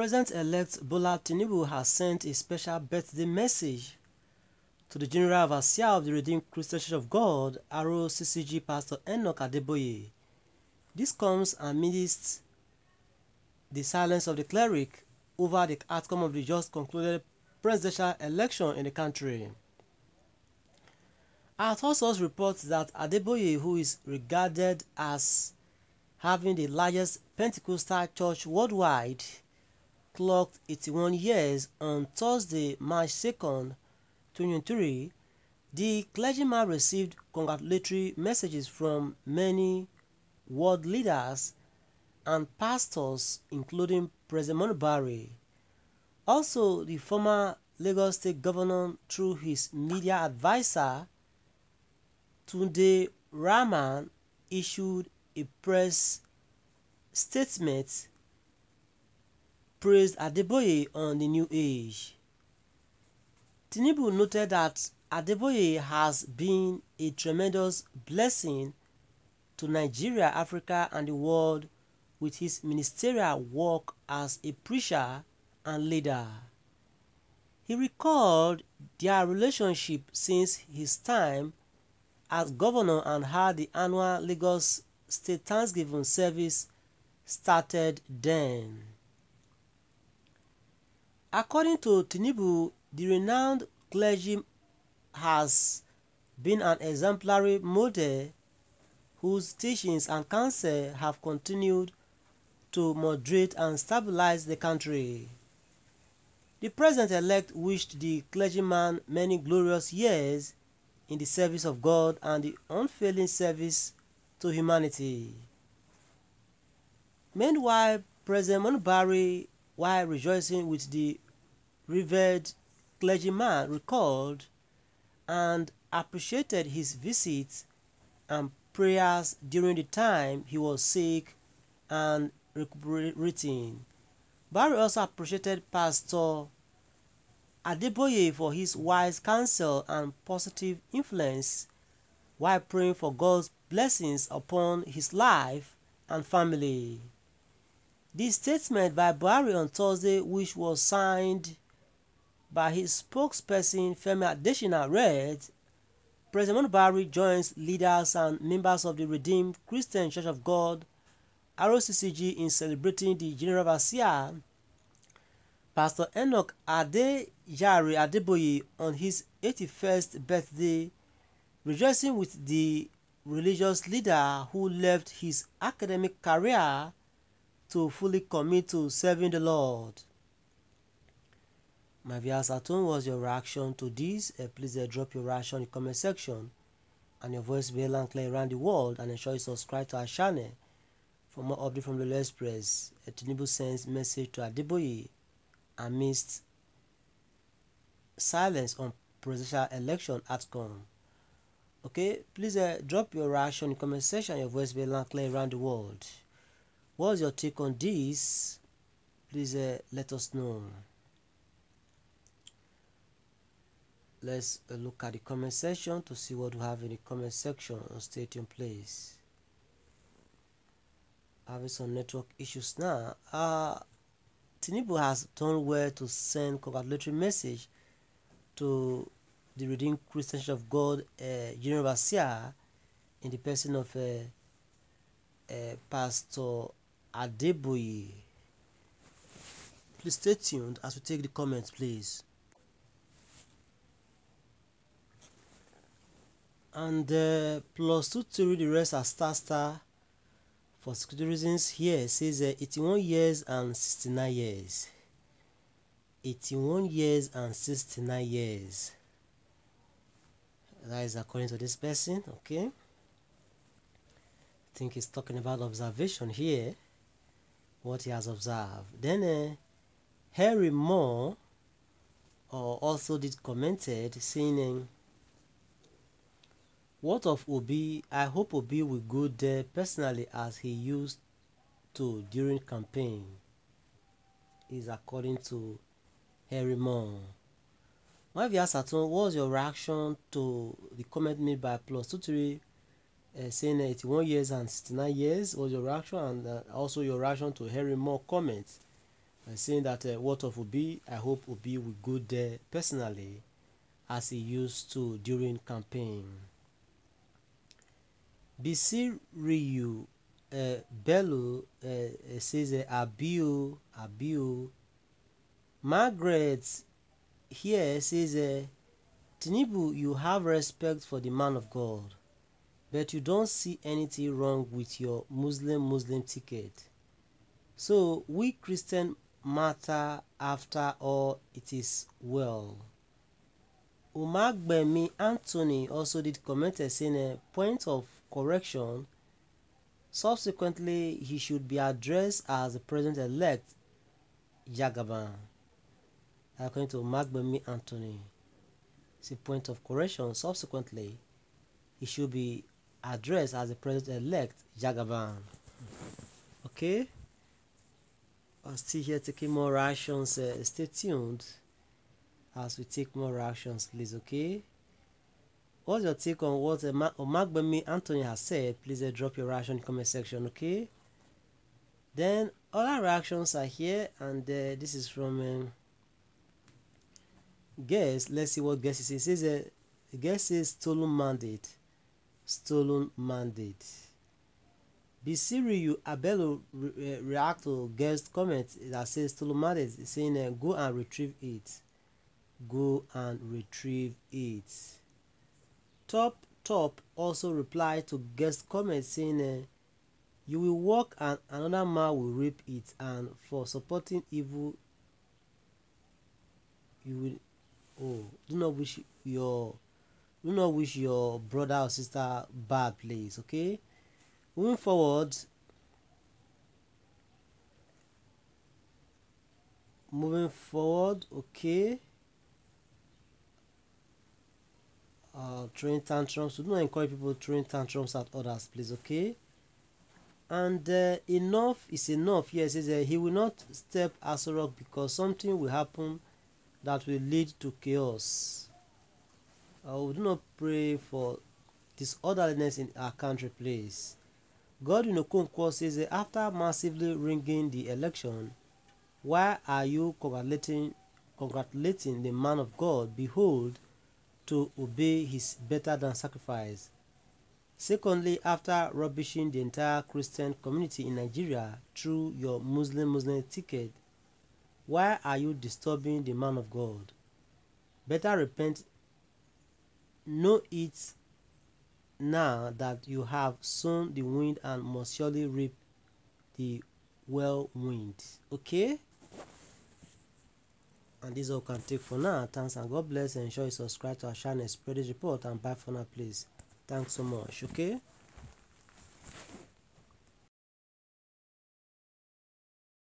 President-elect Bola Tinubu has sent a special birthday message to the General Overseer of the Redeemed Christian Church of God, RCCG Pastor Enoch Adeboye. This comes amidst the silence of the cleric over the outcome of the just concluded presidential election in the country. Our sources report that Adeboye, who is regarded as having the largest Pentecostal church worldwide, clocked 81 years on Thursday, March 2nd, 2023. The clergyman received congratulatory messages from many world leaders and pastors, including President Monubari. Also, the former Lagos State Governor, through his media advisor, Tunde Rahman, issued a press statement praised Adeboye on the new age. Tinubu noted that Adeboye has been a tremendous blessing to Nigeria, Africa, and the world with his ministerial work as a preacher and leader. He recalled their relationship since his time as governor and how the annual Lagos State Thanksgiving service started then. According to Tinubu, the renowned clergy has been an exemplary model whose teachings and counsel have continued to moderate and stabilize the country. The president-elect wished the clergyman many glorious years in the service of God and the unfailing service to humanity. Meanwhile, President M. Buhari, while rejoicing with the revered clergyman, recalled and appreciated his visits and prayers during the time he was sick and recuperating. Buhari also appreciated Pastor Adeboye for his wise counsel and positive influence while praying for God's blessings upon his life and family. The statement by Buhari on Thursday, which was signed by his spokesperson Femi Adesina, read, President Buhari joins leaders and members of the Redeemed Christian Church of God RCCG in celebrating the General Overseer, Pastor Enoch Adejare Adeboye on his 81st birthday, rejoicing with the religious leader who left his academic career to fully commit to serving the Lord. My viewers at home, what's your reaction to this? Uh, please uh, drop your reaction in the comment section and your voice will be and clear around the world and ensure you subscribe to our channel for more updates from the Express. Uh, Tinubu sends message to Adeboye amidst silence on presidential election outcome. Okay, please uh, drop your reaction in the comment section your voice will be and clear around the world. What's your take on this? Please uh, let us know. let's uh, look at the comment section to see what we have in the comment section on stay tuned please having some network issues now uh Tinubu has done well to send congratulatory message to the Redeemed Christian Church of God uh, in the person of uh, uh, Pastor Adeboye. Please stay tuned as we take the comments, please. and uh, plus 2 to the rest are star star for security reasons. Here says uh, 81 years and 69 years. 81 years and 69 years. That is according to this person okay? I think he's talking about observation here what he has observed then uh, Harry Moore uh, also did commented saying uh, what of Obi? I hope Obi will go there personally as he used to during campaign. Is according to Harry Moore. My via Saturn, what was your reaction to the comment made by Plus Two Three, uh, saying 81 years and 69 years? Was your reaction and uh, also your reaction to hearing more comments? by saying that uh, what of Obi, I hope Obi will go there personally as he used to during campaign. Bisiriyu uh, Bello uh, says uh, Abiu, Abiu. Margaret here says uh, Tinubu, you have respect for the man of God, but you don't see anything wrong with your Muslim Muslim ticket. So we Christian matter after all it is well. Umagbemi Anthony also did comment saying a point of correction. Subsequently, he should be addressed as the president-elect Jagaban. According to Umagbemi Anthony. It's a point of correction. Subsequently, he should be addressed as the president-elect Jagaban. Okay? I'm still here taking more actions. Uh, stay tuned as we take more actions, please. Okay? What's your take on what uh, Omagbemi Anthony has said? Please uh, drop your reaction in the comment section. Okay? Then all our reactions are here, and uh, this is from um, Guess. Let's see what Guess is. It says uh, Guess says stolen mandate. Stolen mandate. Bisiriyu Abelo re uh, react to guest comment that says Tolomades saying uh, go and retrieve it. Go and retrieve it. Top Top also replied to guest comment saying uh, you will walk and another man will reap it and for supporting evil you will oh do not wish your do not wish your brother or sister bad place okay? Moving forward. Moving forward okay? Uh throwing tantrums. We do not encourage people throwing tantrums at others please okay? And uh, enough is enough. Yes it says uh, he will not step Asorok because something will happen that will lead to chaos we do not pray for disorderliness in our country please Godwin Okonkwo says after massively ringing the election, why are you congratulating, congratulating the man of God? Behold, to obey his better than sacrifice. Secondly, after rubbishing the entire Christian community in Nigeria through your Muslim Muslim ticket, why are you disturbing the man of God? Better repent, know it now that you have sown the wind and must surely reap the whirlwind. Okay? And this all can take for now. Thanks and God bless. Ensure you subscribe to our channel, spread this report, and bye for now, please. Thanks so much. Okay?